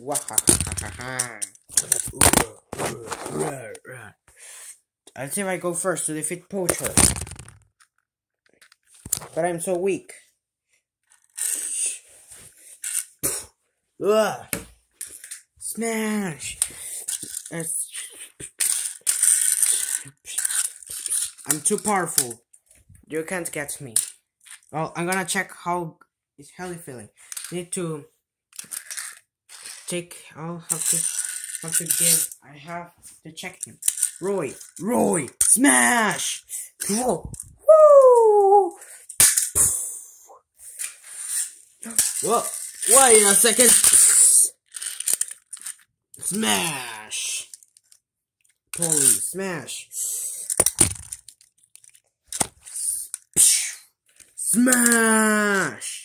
Wahahaha. See if I go first to defeat Poacher. But I'm so weak. Smash! I'm too powerful. You can't get me. Well, I'm gonna check how is Helly feeling. Need to take. I'll have to have to give. I have to check him. Roy, Roy, smash! Whoa, woo! Whoa! Wait a second. Smash! Poli, smash! Smash!